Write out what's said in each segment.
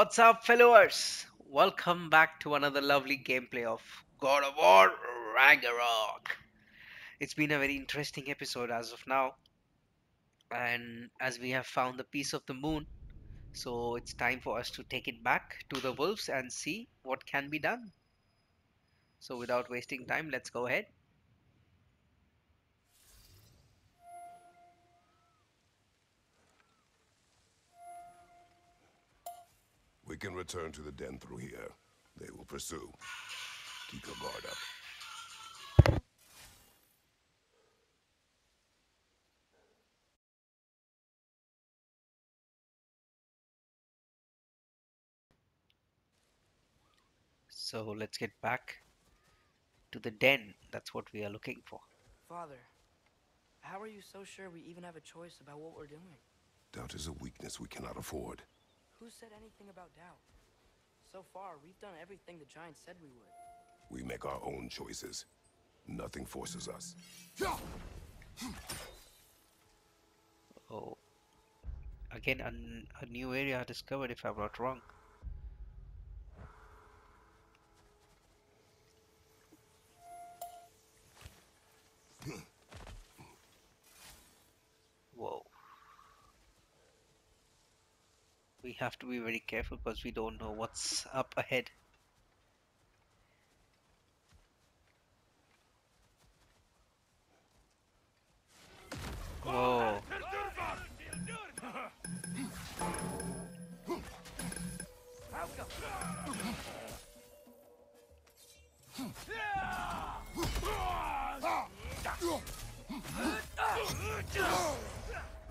What's up, followers? Welcome back to another lovely gameplay of God of War Ragnarok. It's been a very interesting episode as of now, and as we have found the piece of the moon, so it's time for us to take it back to the wolves and see what can be done. So, without wasting time, let's go ahead. We can return to the den through here. They will pursue. Keep your guard up. So, let's get back to the den. That's what we are looking for. Father, how are you so sure we even have a choice about what we're doing? Doubt is a weakness we cannot afford. Who said anything about doubt? So far, we've done everything the Giants said we would. We make our own choices. Nothing forces us. Oh, again, an, a new area discovered, if I'm not wrong. We have to be very careful because we don't know what's up ahead. Whoa.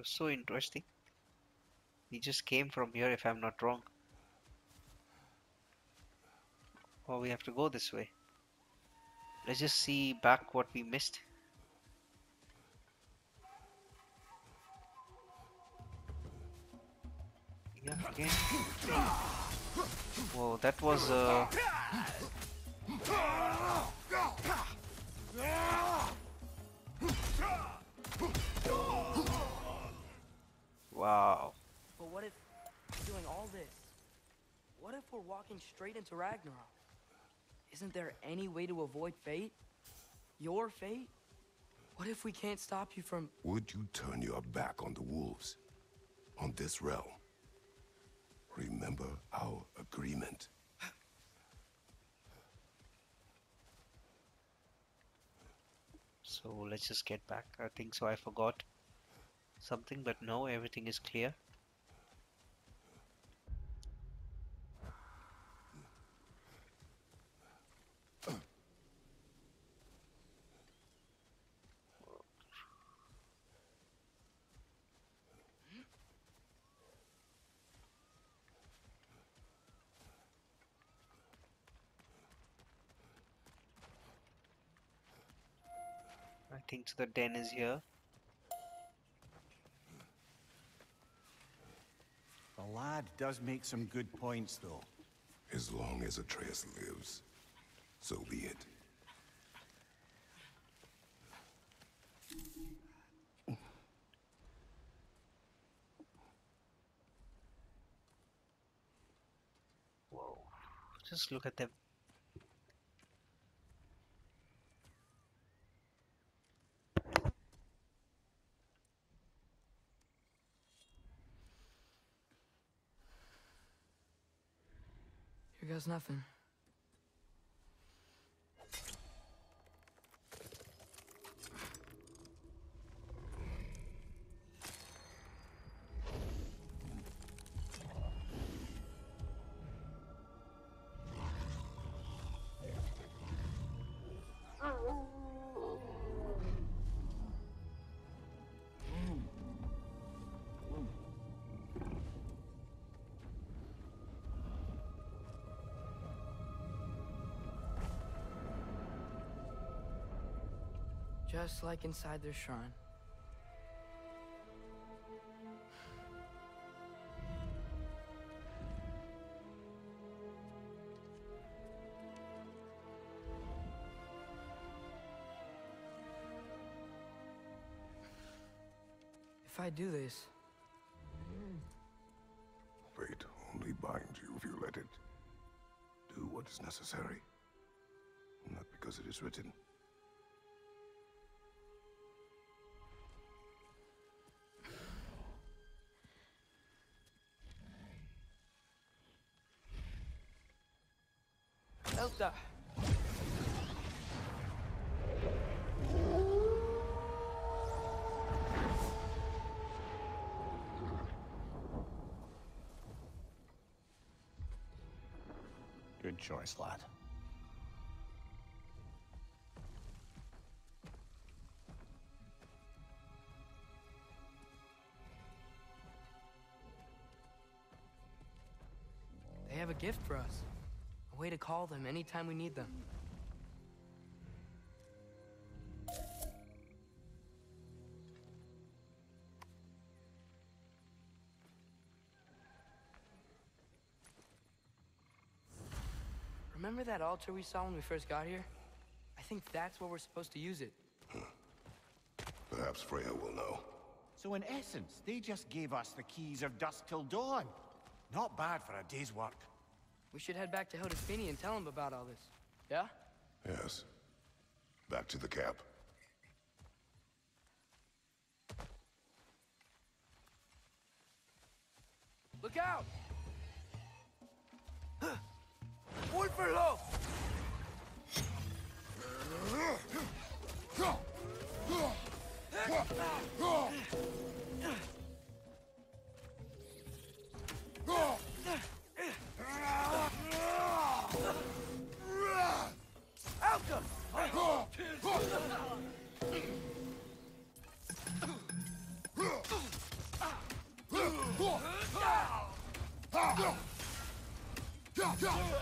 Was so interesting. We just came from here, if I'm not wrong. Oh, we have to go this way. Let's just see back what we missed. Yeah, again. Whoa, that was uh wow. But what if, doing all this, what if we're walking straight into Ragnarok? Isn't there any way to avoid fate? Your fate? What if we can't stop you from... Would you turn your back on the wolves? On this realm? Remember our agreement. So let's just get back. I think so I forgot something, but no, everything is clear. I think the den is here. The lad does make some good points, though. As long as Atreus lives, so be it. Whoa. Just look at them. Nothing. Just like inside their shrine. If I do this, Fate only binds you if you let it. Do what is necessary. Not because it is written. Good choice, lad. They have a gift for us. A way to call them anytime we need them. Remember that altar we saw when we first got here? I think that's where we're supposed to use it. Perhaps Freya will know. So in essence, they just gave us the keys of dusk till dawn. Not bad for a day's work. We should head back to Hildisvini and tell him about all this. Yeah? Yes. Back to the camp. Look out! Wolferlo! Yep.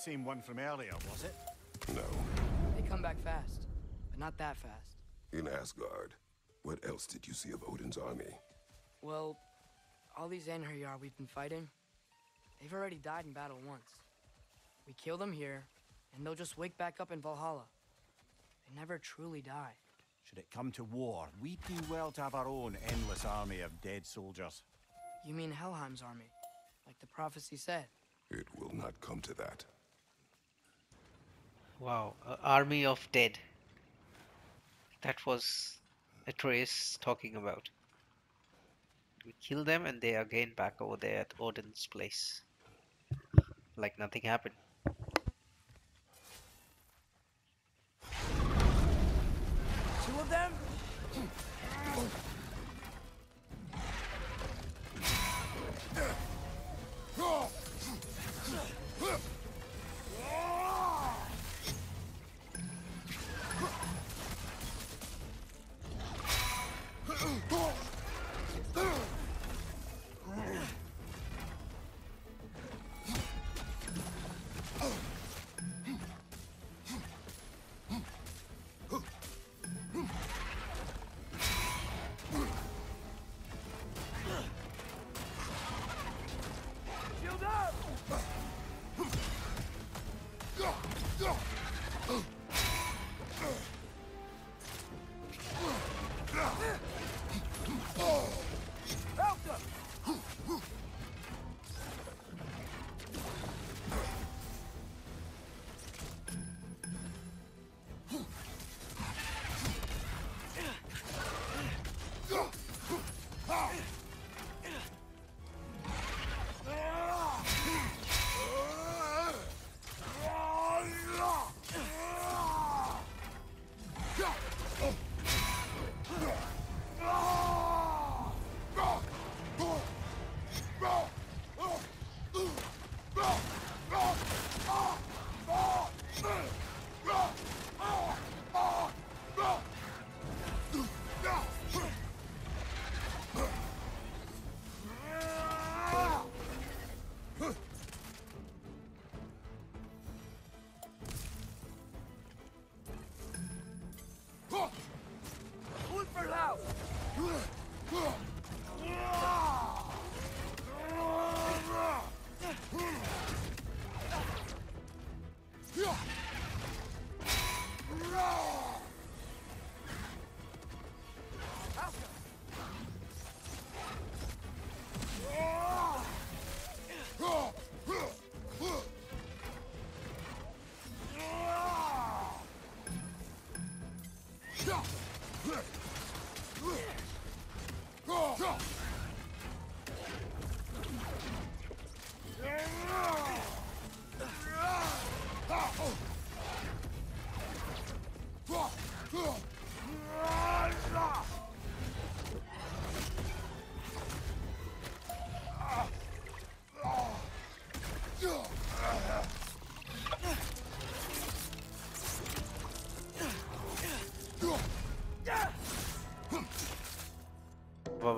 Same one from earlier, was it? No. They come back fast, but not that fast. In Asgard. What else did you see of Odin's army? Well, all these Einherjar we've been fighting, they've already died in battle once. We kill them here, and they'll just wake back up in Valhalla. They never truly die. Should it come to war, we'd do well to have our own endless army of dead soldiers. You mean Helheim's army, like the prophecy said. It will not come to that. Wow, a army of dead. That was Atreus talking about. We kill them and they are again back over there at Odin's place. Like nothing happened. Two of them?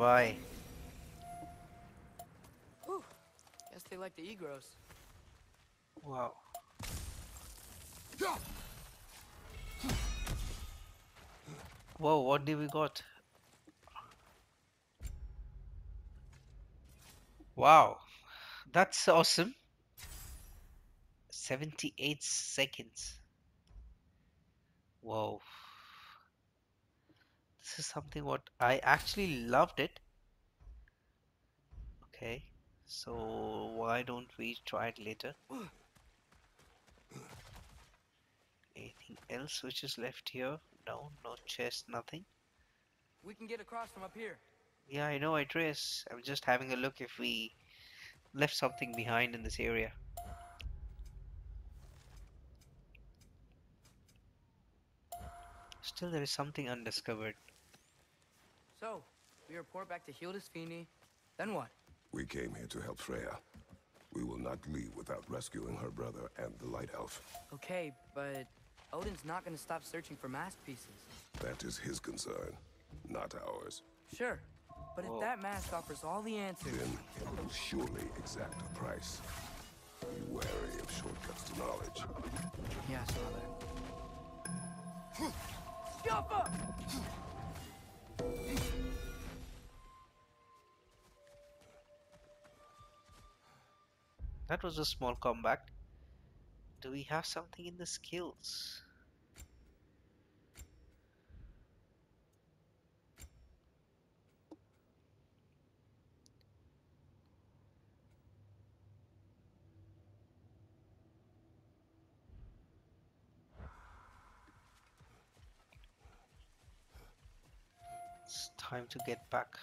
Bye bye. Whew. Guess they like the Egros. Wow. Whoa, what did we got? Wow, that's awesome. 78 seconds. Whoa. Something what I actually loved it. Okay, so why don't we try it later? Anything else which is left here? No, no chest, nothing. We can get across from up here. Yeah, I know I trace. I'm just having a look if we left something behind in this area. Still, there is something undiscovered. So, we report back to Hildisvini. Then what? We came here to help Freya. We will not leave without rescuing her brother and the Light Elf. Okay, but Odin's not gonna stop searching for mask pieces. That is his concern, not ours. Sure, but Whoa. if that mask offers all the answers, Then it will surely exact a price. Be wary of shortcuts to knowledge. yes, mother. Jump That was a small comeback. Do we have something in the skills? It's time to get back.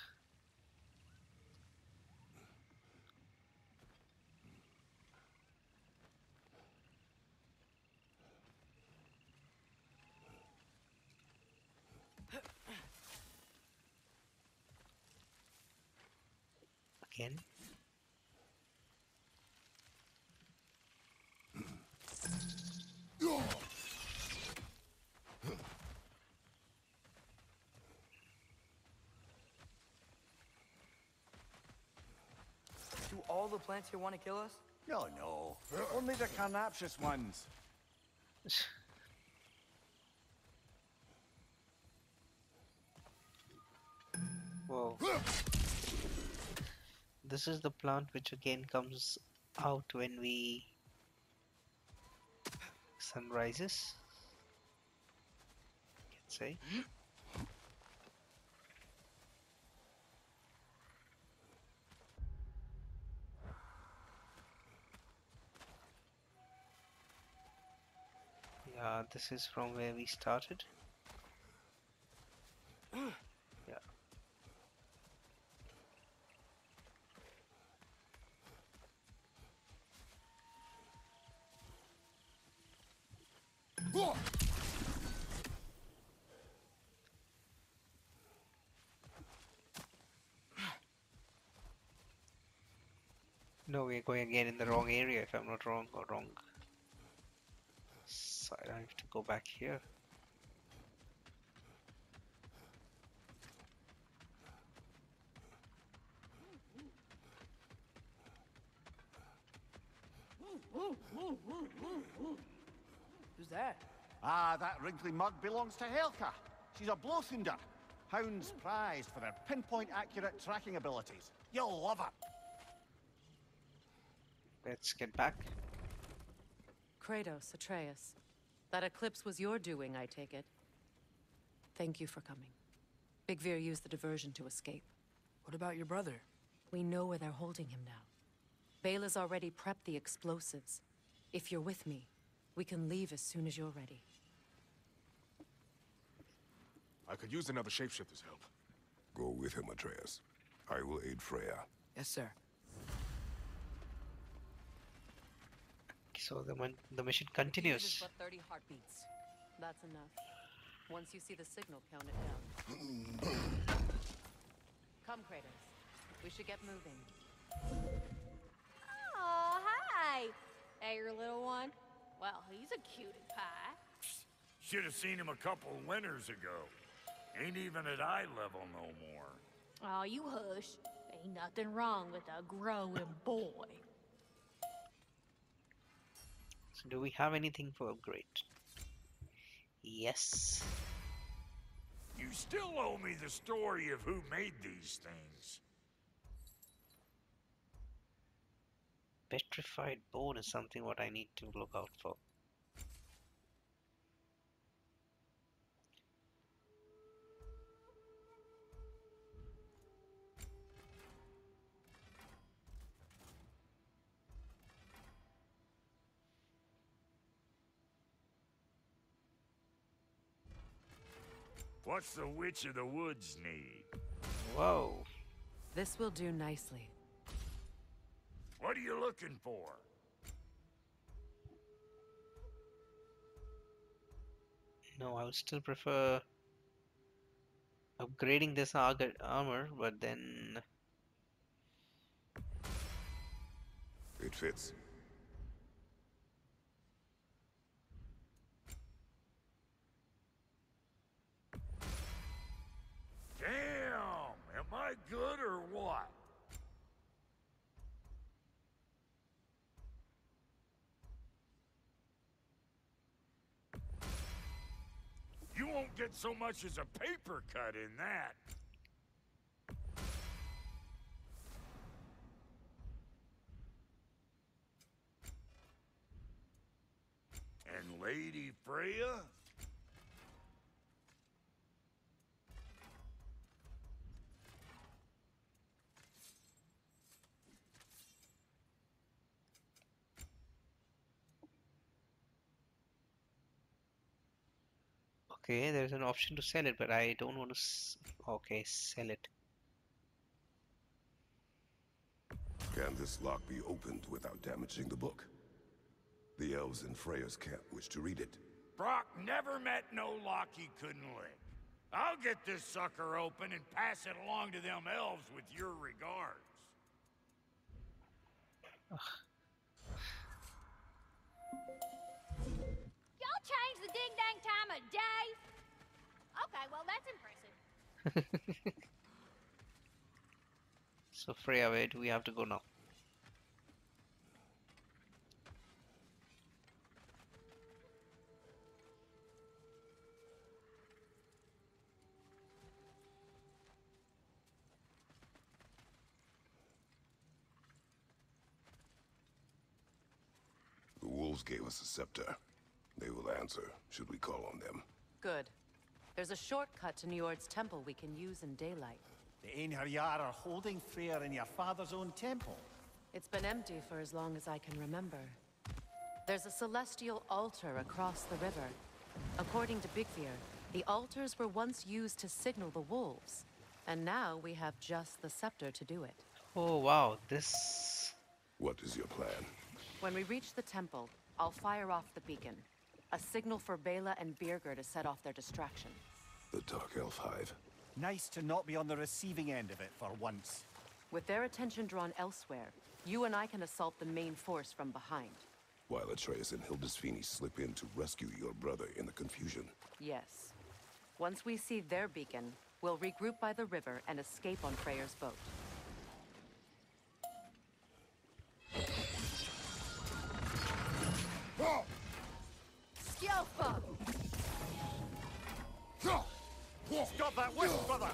Again. Do all the plants here want to kill us? No, no. Only the carnivorous ones. Whoa. This is the plant which again comes out when we sun rises. Can say. Yeah, this is from where we started. Yeah. No, we're going again in the wrong area if I'm not wrong or wrong side. I have to go back here. Who's that? Ah, that wrinkly mug belongs to Helka. She's a Blothunder. Hounds prized for their pinpoint accurate tracking abilities. You'll love her. Let's get back. Kratos, Atreus. That eclipse was your doing, I take it. Thank you for coming. Byggvir used the diversion to escape. What about your brother? We know where they're holding him now. Beyla's already prepped the explosives. If you're with me, we can leave as soon as you're ready. I could use another shapeshifter's help. Go with him, Atreus. I will aid Freya. Yes, sir. So the mon- the mission continues. but 30 heartbeats. That's enough. Once you see the signal, count it down. Come, Kratos. We should get moving. Oh, hi. Hey, your little one. Well, he's a cutie pie. Should have seen him a couple winters ago. Ain't even at eye level no more. Oh, you hush. Ain't nothing wrong with a growing boy. So do we have anything for upgrade? Yes. You still owe me the story of who made these things. Petrified bone is something what I need to look out for. What's the Witch of the Woods need? Whoa. This will do nicely. What are you looking for? No, I would still prefer upgrading this arg- armor, but then It fits. I good or what? You won't get so much as a paper cut in that. And Lady Freya? Okay, there's an option to sell it, but I don't want to. S- okay, sell it. Can this lock be opened without damaging the book? The elves in Freya's camp wish to read it. Brok never met no lock he couldn't lick. I'll get this sucker open and pass it along to them elves with your regards. Y'all change the ding dang time of day? Okay, well, that's impressive. So Freya, where do we have to go now? The wolves gave us a scepter. They will answer, should we call on them. Good. There's a shortcut to Njord's temple we can use in daylight. The Einherjar are holding Freyr in your father's own temple. It's been empty for as long as I can remember. There's a celestial altar across the river. According to Byggvir, the altars were once used to signal the wolves. And now we have just the scepter to do it. Oh wow, this. What is your plan? When we reach the temple, I'll fire off the beacon. A signal for Beyla and Birger to set off their distraction. The Dark Elf Hive. Nice to not be on the receiving end of it for once. With their attention drawn elsewhere, you and I can assault the main force from behind. While Atreus and Hildisvini slip in to rescue your brother in the confusion. Yes. Once we see their beacon, we'll regroup by the river and escape on Freyr's boat. Stop that brother!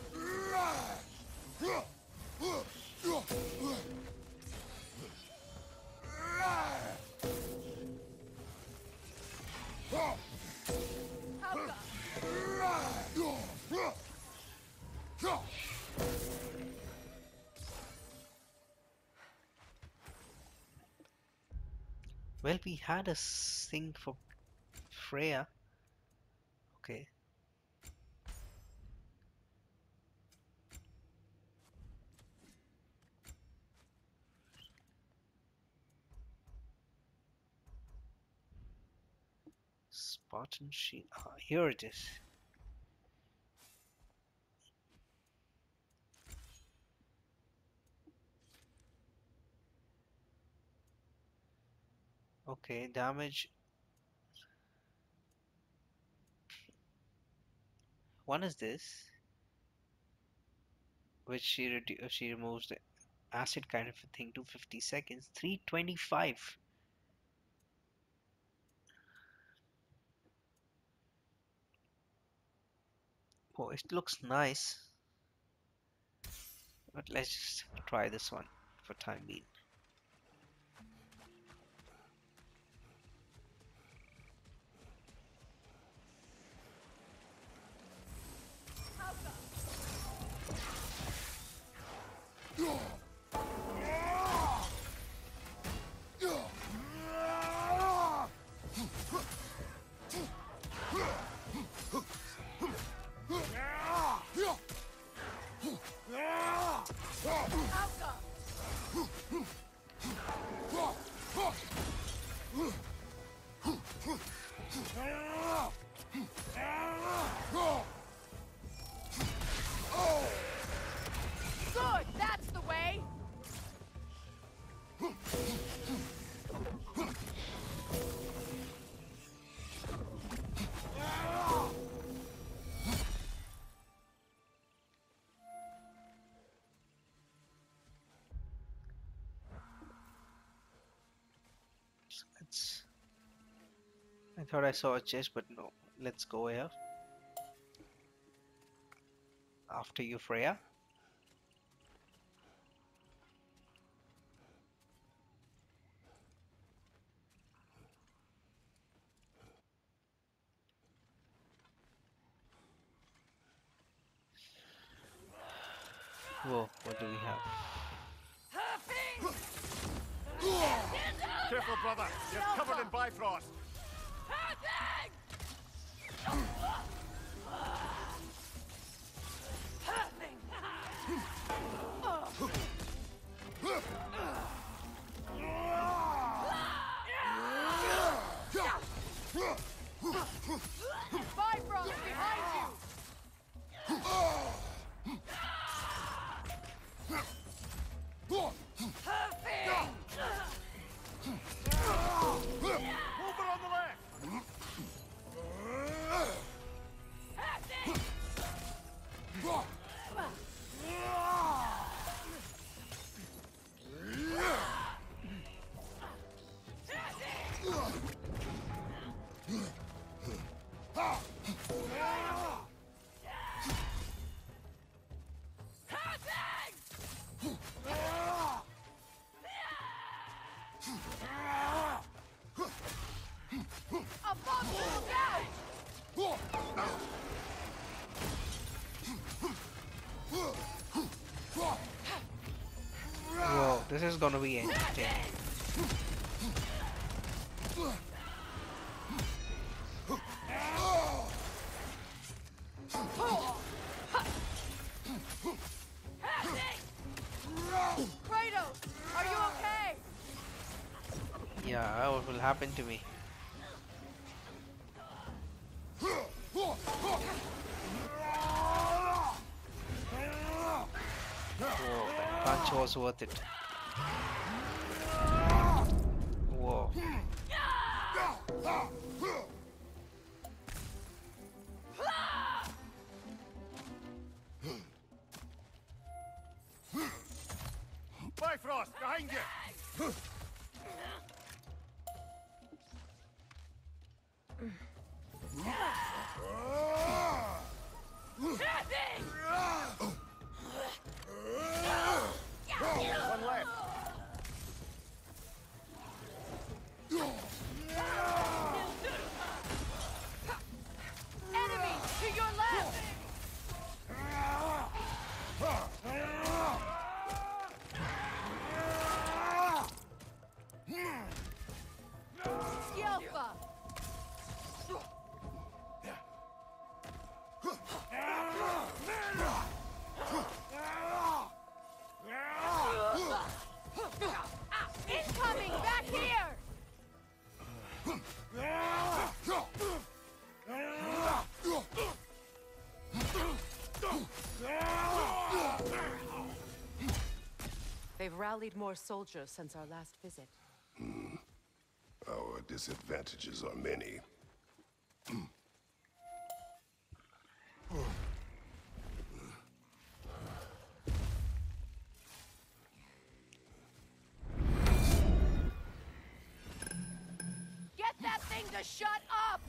Well, we had a thing for Freya. Okay. Spartan sheet. Ah, here it is. Okay, damage. One is this, which she she removes the acid kind of a thing to 50 seconds. 325. Oh, it looks nice. But let's try this one for time being. I thought I saw a chest, but no. Let's go here. After you, Freya. Is gonna be entertaining. Are you okay? Yeah, what will happen to me? Whoa, that punch was worth it. Bifrost, behind you! One oh. They've rallied more soldiers since our last visit. Hmm. Our disadvantages are many. Get that thing to shut up!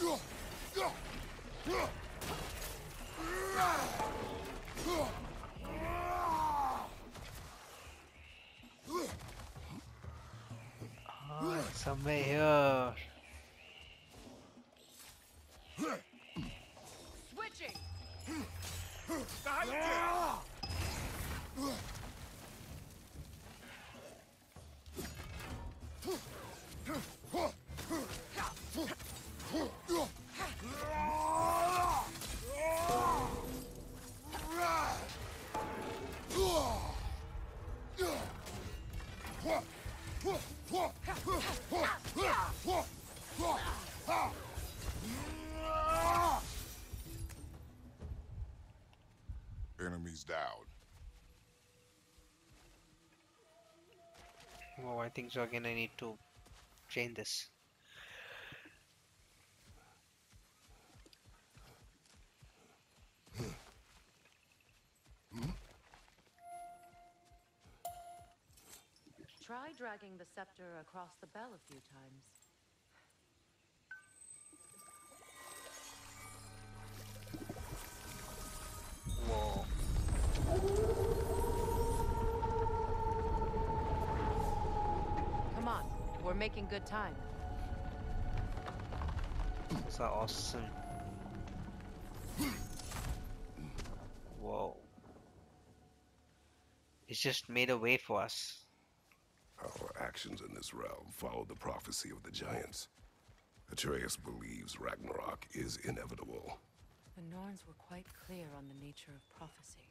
You! Think so. Again, I need to change this. Try dragging the scepter across the bell a few times. Making good time. Those are awesome. Whoa. It's just made a way for us. Our actions in this realm follow the prophecy of the giants. Atreus believes Ragnarok is inevitable. The Norns were quite clear on the nature of prophecy.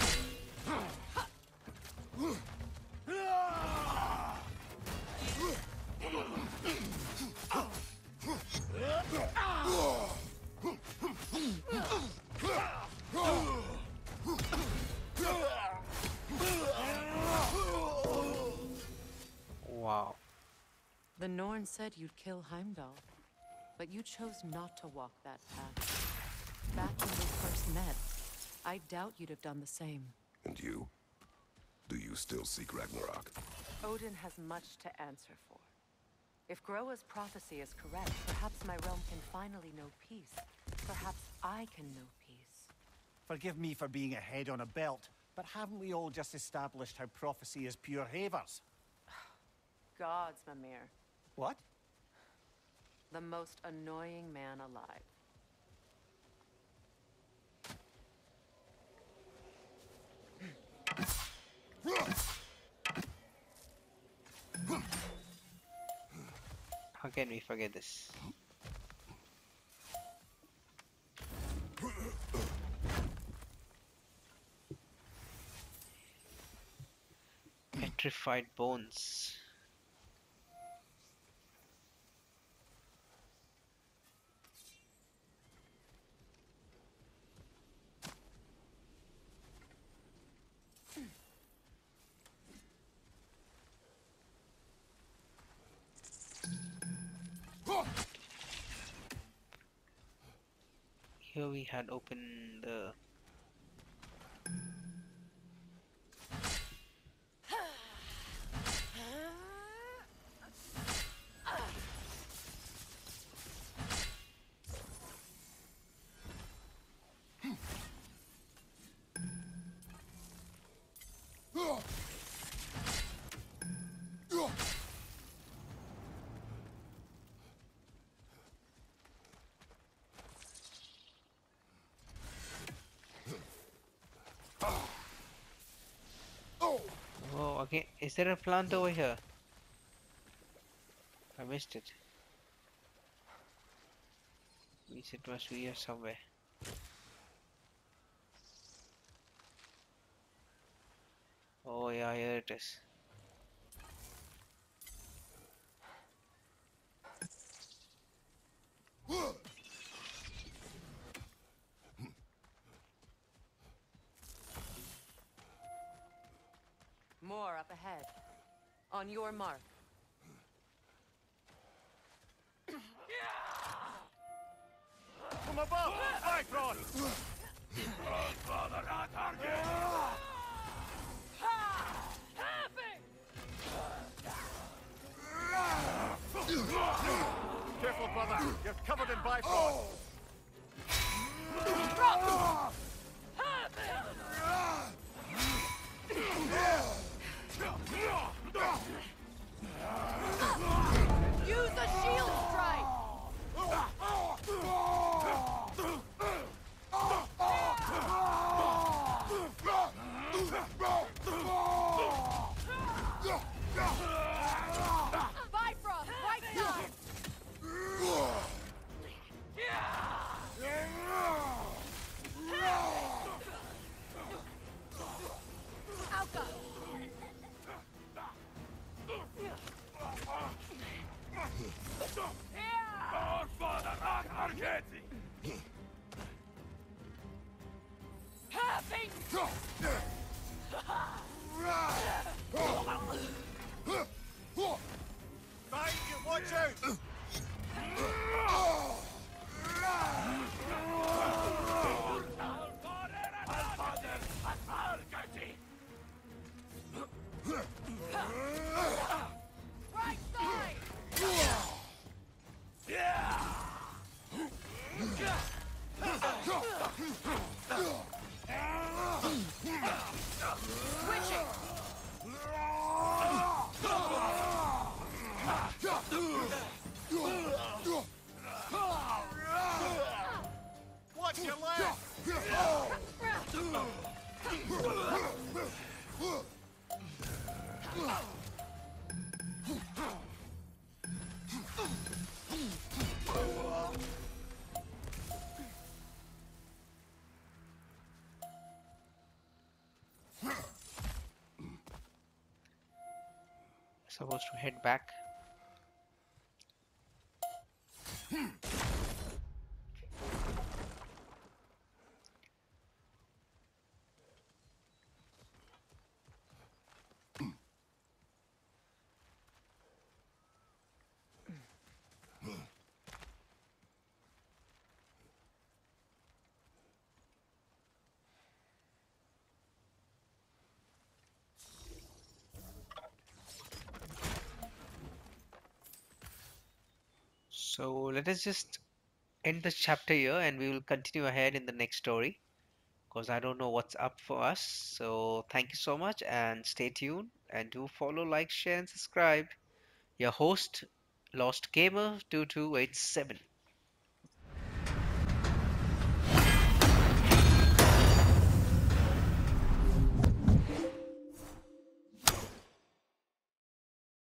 The Norn said you'd kill Heimdall, but you chose not to walk that path. Back when we first met, I doubt you'd have done the same. And you? Do you still seek Ragnarok? Odin has much to answer for. If Groa's prophecy is correct, perhaps my realm can finally know peace. Perhaps I can know peace. Forgive me for being a head on a belt, but haven't we all just established how prophecy is pure havers? Gods, Mimir. What? The most annoying man alive. How can we forget this? Petrified bones. Had opened the okay. Is there a plant over here? I missed it. Means it must be here somewhere. Oh yeah, here it is. More up ahead. On your mark. From above! Bifrost! Careful, brother. You're covered in Bifrost. Supposed to head back. So let us just end this chapter here and we will continue ahead in the next story because I don't know what's up for us. So thank you so much and stay tuned and do follow, like, share, and subscribe. Your host, Lost Gamer 2287.